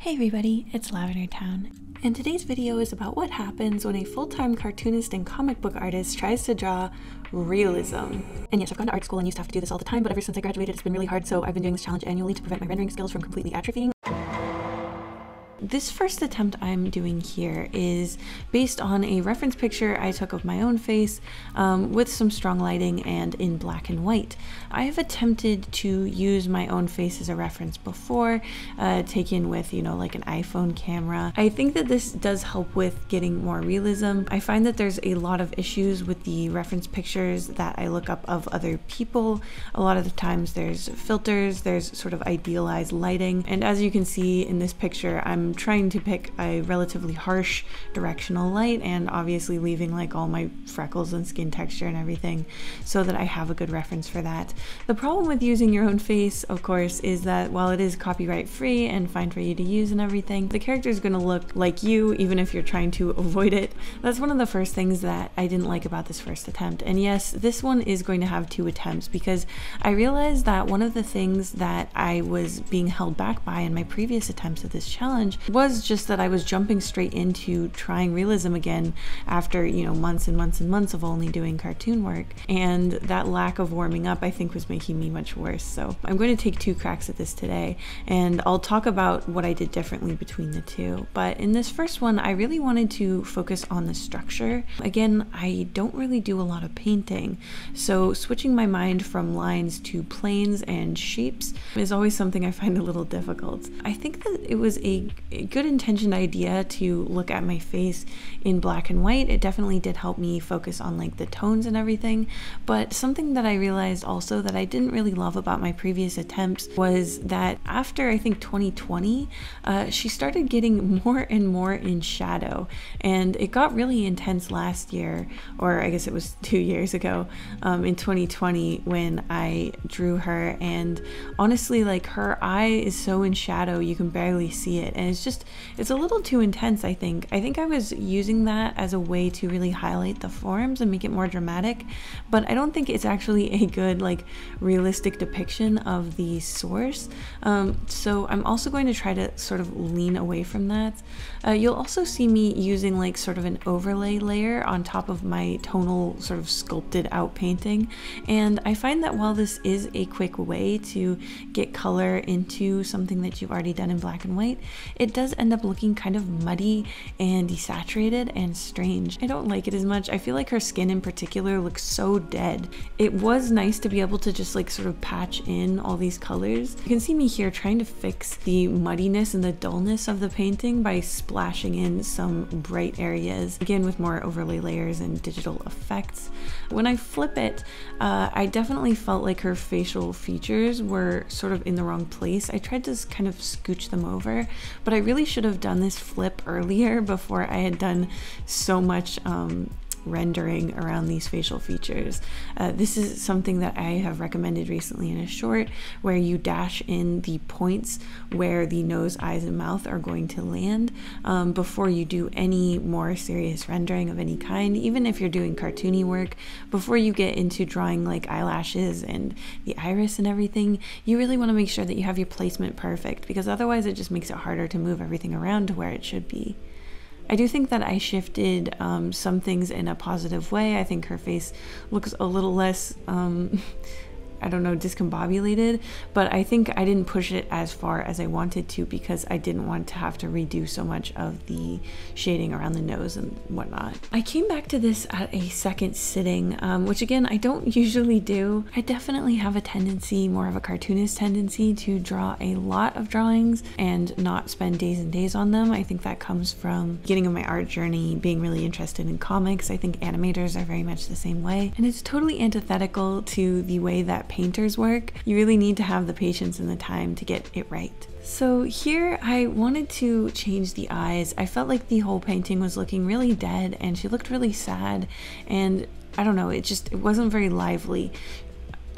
Hey everybody, it's LavenderTowne, and today's video is about what happens when a full-time cartoonist and comic book artist tries to draw realism. And yes, I've gone to art school and used to have to do this all the time, but ever since I graduated it's been really hard, so I've been doing this challenge annually to prevent my rendering skills from completely atrophying. This first attempt I'm doing here is based on a reference picture I took of my own face um, with some strong lighting and in black and white. I have attempted to use my own face as a reference before, uh, taken with, you know, like an iPhone camera. I think that this does help with getting more realism. I find that there's a lot of issues with the reference pictures that I look up of other people. A lot of the times there's filters, there's sort of idealized lighting, and as you can see in this picture, I'm trying to pick a relatively harsh directional light and obviously leaving like all my freckles and skin texture and everything so that I have a good reference for that. The problem with using your own face, of course, is that while it is copyright free and fine for you to use and everything, the character is going to look like you even if you're trying to avoid it. That's one of the first things that I didn't like about this first attempt. And yes, this one is going to have two attempts because I realized that one of the things that I was being held back by in my previous attempts at this challenge was just that I was jumping straight into trying realism again after, you know, months and months and months of only doing cartoon work. And that lack of warming up, I think, was making me much worse. So I'm going to take two cracks at this today and I'll talk about what I did differently between the two. But in this first one, I really wanted to focus on the structure. Again, I don't really do a lot of painting. So switching my mind from lines to planes and shapes is always something I find a little difficult. I think that it was a a good intentioned idea to look at my face in black and white. It definitely did help me focus on like the tones and everything. But something that I realized also that I didn't really love about my previous attempts was that after I think 2020, uh, she started getting more and more in shadow. And it got really intense last year, or I guess it was two years ago um, in 2020 when I drew her. And honestly, like her eye is so in shadow, you can barely see it. And it's just it's a little too intense i think. I think i was using that as a way to really highlight the forms and make it more dramatic but i don't think it's actually a good like realistic depiction of the source. Um, so i'm also going to try to sort of lean away from that. Uh, you'll also see me using like sort of an overlay layer on top of my tonal sort of sculpted out painting and i find that while this is a quick way to get color into something that you've already done in black and white it it does end up looking kind of muddy and desaturated and strange. I don't like it as much. I feel like her skin in particular looks so dead. It was nice to be able to just like sort of patch in all these colors. You can see me here trying to fix the muddiness and the dullness of the painting by splashing in some bright areas, again with more overlay layers and digital effects. When I flip it, uh, I definitely felt like her facial features were sort of in the wrong place. I tried to kind of scooch them over, but I I really should have done this flip earlier before I had done so much um, rendering around these facial features. Uh, this is something that I have recommended recently in a short where you dash in the points where the nose, eyes, and mouth are going to land um, before you do any more serious rendering of any kind, even if you're doing cartoony work, before you get into drawing like eyelashes and the iris and everything, you really want to make sure that you have your placement perfect because otherwise it just makes it harder to move everything around to where it should be. I do think that I shifted um, some things in a positive way. I think her face looks a little less um, I don't know, discombobulated, but I think I didn't push it as far as I wanted to because I didn't want to have to redo so much of the shading around the nose and whatnot. I came back to this at a second sitting, um, which again, I don't usually do. I definitely have a tendency, more of a cartoonist tendency, to draw a lot of drawings and not spend days and days on them. I think that comes from beginning of my art journey, being really interested in comics. I think animators are very much the same way, and it's totally antithetical to the way painter's work, you really need to have the patience and the time to get it right. So here I wanted to change the eyes. I felt like the whole painting was looking really dead and she looked really sad and I don't know, it just it wasn't very lively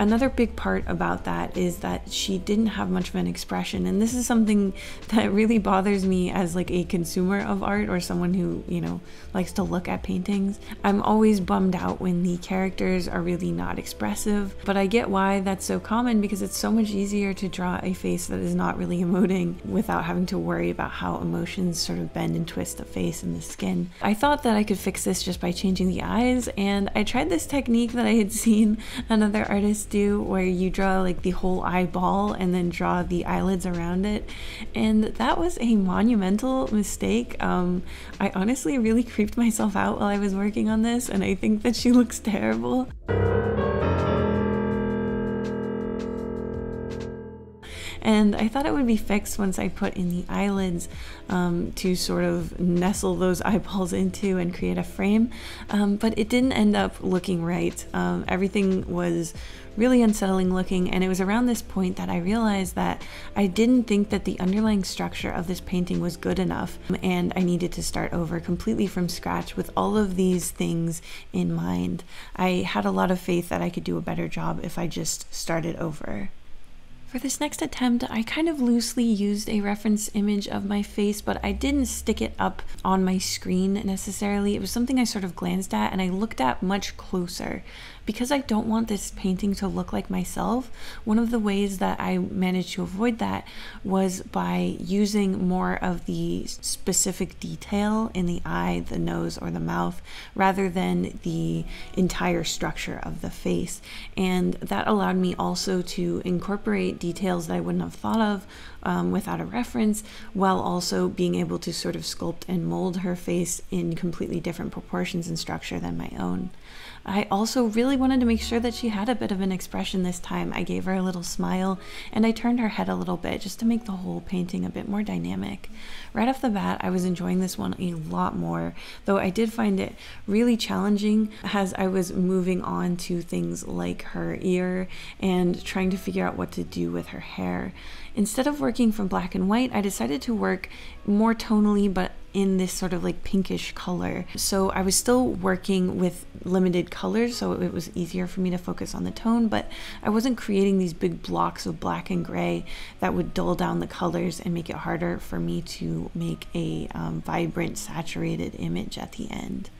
Another big part about that is that she didn't have much of an expression. And this is something that really bothers me as like a consumer of art or someone who, you know, likes to look at paintings. I'm always bummed out when the characters are really not expressive, but I get why that's so common because it's so much easier to draw a face that is not really emoting without having to worry about how emotions sort of bend and twist the face and the skin. I thought that I could fix this just by changing the eyes, and I tried this technique that I had seen another artist do where you draw like the whole eyeball and then draw the eyelids around it. And that was a monumental mistake. Um, I honestly really creeped myself out while I was working on this, and I think that she looks terrible. And I thought it would be fixed once I put in the eyelids um, to sort of nestle those eyeballs into and create a frame, um, but it didn't end up looking right. Um, everything was really unsettling looking, and it was around this point that I realized that I didn't think that the underlying structure of this painting was good enough, and I needed to start over completely from scratch with all of these things in mind. I had a lot of faith that I could do a better job if I just started over. For this next attempt, I kind of loosely used a reference image of my face, but I didn't stick it up on my screen necessarily. It was something I sort of glanced at and I looked at much closer because I don't want this painting to look like myself, one of the ways that I managed to avoid that was by using more of the specific detail in the eye, the nose, or the mouth rather than the entire structure of the face. And that allowed me also to incorporate details that I wouldn't have thought of um, without a reference, while also being able to sort of sculpt and mold her face in completely different proportions and structure than my own. I also really wanted to make sure that she had a bit of an expression this time. I gave her a little smile and I turned her head a little bit just to make the whole painting a bit more dynamic. Right off the bat, I was enjoying this one a lot more, though I did find it really challenging as I was moving on to things like her ear and trying to figure out what to do with her hair. Instead of working from black and white, I decided to work more tonally but in this sort of like pinkish color. So I was still working with limited colors, so it was easier for me to focus on the tone, but I wasn't creating these big blocks of black and gray that would dull down the colors and make it harder for me to make a um, vibrant, saturated image at the end.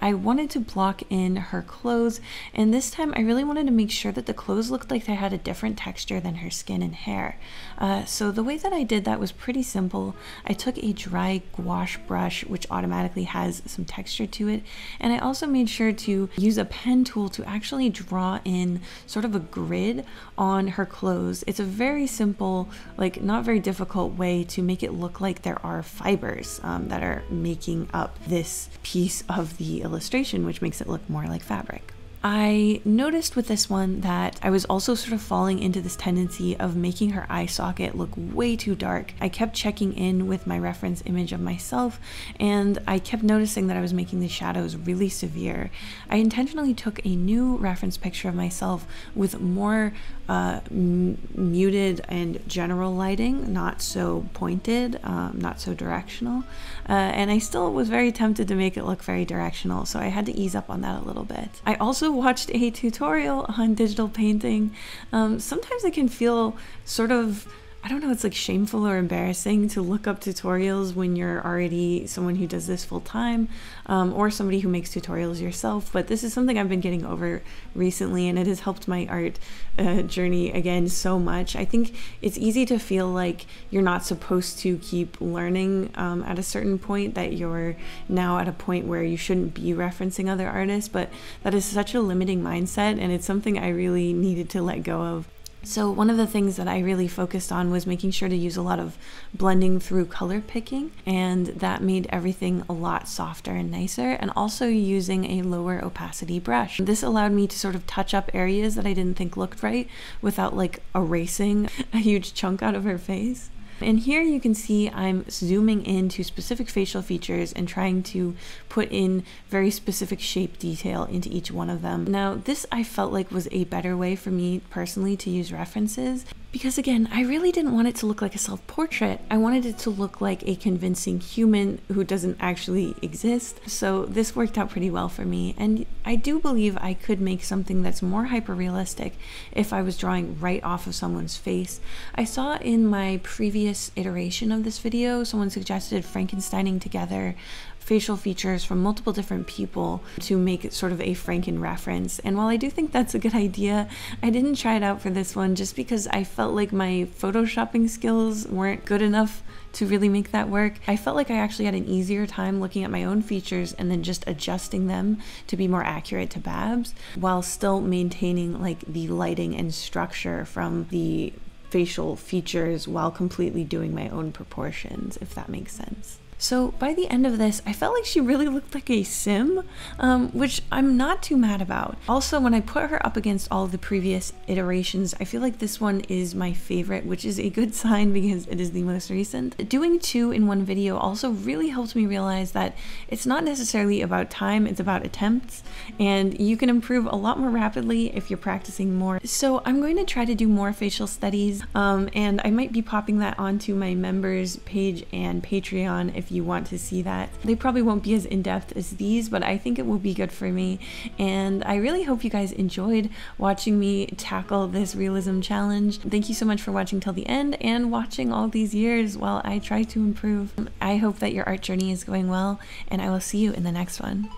I wanted to block in her clothes and this time I really wanted to make sure that the clothes looked like they had a different texture than her skin and hair. Uh, so the way that I did that was pretty simple. I took a dry gouache brush which automatically has some texture to it and I also made sure to use a pen tool to actually draw in sort of a grid on her clothes. It's a very simple, like not very difficult way to make it look like there are fibers um, that are making up this piece of the illustration, which makes it look more like fabric. I noticed with this one that I was also sort of falling into this tendency of making her eye socket look way too dark. I kept checking in with my reference image of myself and I kept noticing that I was making the shadows really severe. I intentionally took a new reference picture of myself with more uh, muted and general lighting, not so pointed, um, not so directional. Uh, and I still was very tempted to make it look very directional, so I had to ease up on that a little bit. I also watched a tutorial on digital painting. Um, sometimes it can feel sort of I don't know, it's like shameful or embarrassing to look up tutorials when you're already someone who does this full time um, or somebody who makes tutorials yourself. But this is something I've been getting over recently and it has helped my art uh, journey again so much. I think it's easy to feel like you're not supposed to keep learning um, at a certain point, that you're now at a point where you shouldn't be referencing other artists, but that is such a limiting mindset and it's something I really needed to let go of. So one of the things that I really focused on was making sure to use a lot of blending through color picking and that made everything a lot softer and nicer and also using a lower opacity brush. This allowed me to sort of touch up areas that I didn't think looked right without like erasing a huge chunk out of her face. And here you can see I'm zooming into specific facial features and trying to put in very specific shape detail into each one of them. Now, this I felt like was a better way for me personally to use references Because again, I really didn't want it to look like a self portrait. I wanted it to look like a convincing human who doesn't actually exist. So this worked out pretty well for me. And I do believe I could make something that's more hyper realistic if I was drawing right off of someone's face. I saw in my previous iteration of this video, someone suggested Frankensteining together facial features from multiple different people to make it sort of a Franken reference. And while I do think that's a good idea, I didn't try it out for this one just because I felt like my photoshopping skills weren't good enough to really make that work. I felt like I actually had an easier time looking at my own features and then just adjusting them to be more accurate to Babs while still maintaining like the lighting and structure from the facial features while completely doing my own proportions, if that makes sense. So by the end of this, I felt like she really looked like a sim, um, which I'm not too mad about. Also, when I put her up against all the previous iterations, I feel like this one is my favorite, which is a good sign because it is the most recent. Doing two in one video also really helped me realize that it's not necessarily about time, it's about attempts, and you can improve a lot more rapidly if you're practicing more. So I'm going to try to do more facial studies, um, and I might be popping that onto my members page and Patreon if you want to see that. They probably won't be as in-depth as these, but I think it will be good for me. And I really hope you guys enjoyed watching me tackle this realism challenge. Thank you so much for watching till the end and watching all these years while I try to improve. I hope that your art journey is going well, and I will see you in the next one.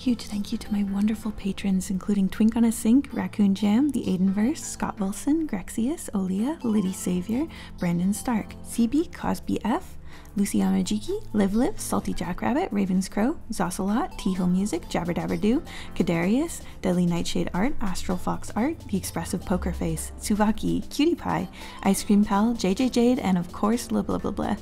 Huge thank you to my wonderful patrons, including Twink on a Sink, Raccoon Jam, The Aidenverse, Scott Wilson, Grexius, Olia, Liddy Savior, Brandon Stark, CB, Cosby F, Luciana Jiki, Live Live, Salty Jackrabbit, Ravens Crow, Zosalot, Teal Music, Jabber Dabber Doo, Kadarius, Deadly Nightshade Art, Astral Fox Art, The Expressive Poker Face, Tsuvaki, Cutie Pie, Ice Cream Pal, JJ Jade, and of course, blah blah blah blah.